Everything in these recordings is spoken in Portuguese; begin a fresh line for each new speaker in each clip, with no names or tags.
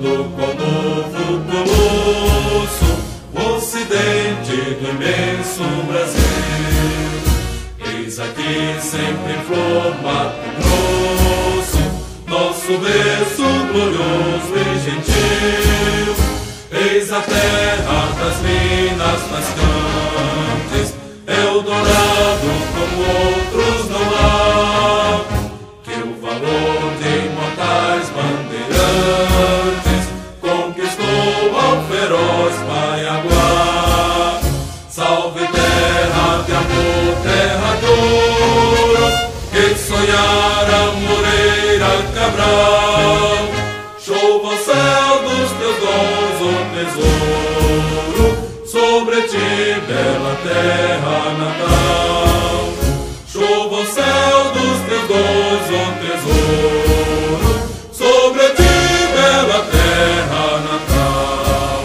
Quando com novo colosso o Ocidente do imenso Brasil. Eis aqui sempre em flor Mato Grosso Nosso berço glorioso e gentil. Eis a terra das minas, das canções Cabral. Chova o céu dos teus dons, ó tesouro, sobre ti, bela terra natal. Chova o céu dos teus dons, ó tesouro, sobre ti, bela terra natal.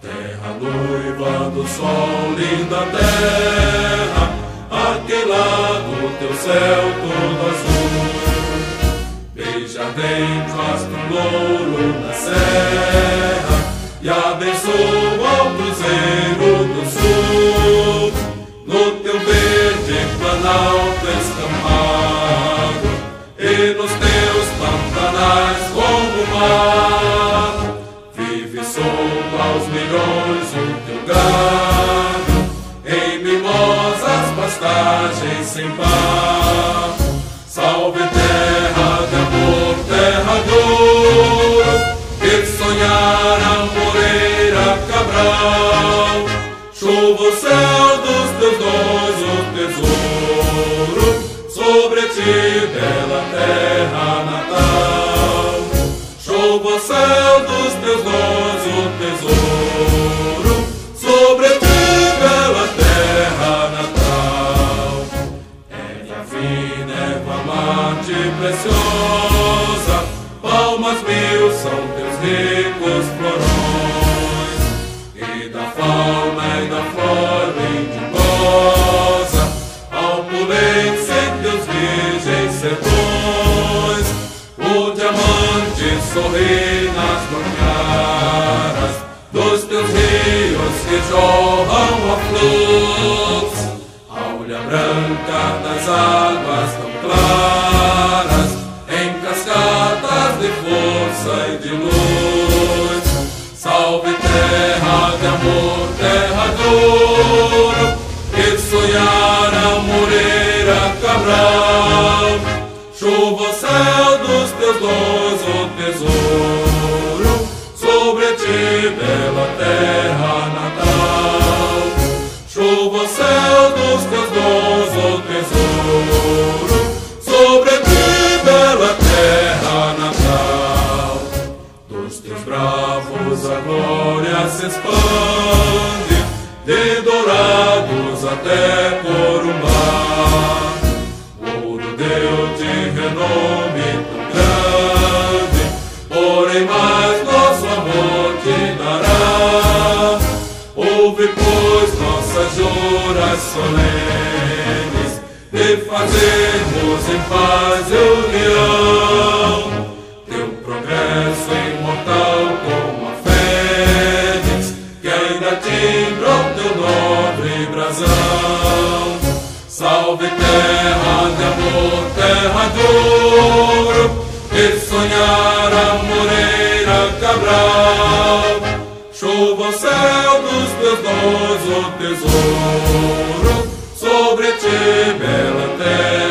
Terra noiva do sol, linda terra, aquele lado teu céu Dentro do louro na serra e abençoa o cruzeiro do sul. No teu verde planalto escampado e nos teus pantanais como mar. Vive solto aos milhões o teu gado, em mimosas pastagens sem par. Terra natal. Chuva o céu dos teus dons, o tesouro, sobre ti, bela terra natal. Erva fina, erva mate preciosa, palmas mil são teus ricos florões, ti, bela terra natal. Chuva céu dos teus dons, o tesouro, sobre ti, bela terra natal. Dos teus bravos a glória se expande, de dourados até solenes, de fazermos em paz e união. Teu progresso imortal como a fênix, que ainda timbra o teu nobre brasão. Salve terra de amor, terra de ouro, que sonhara Moreira Cabral. O tesouro, sobre ti, bela terra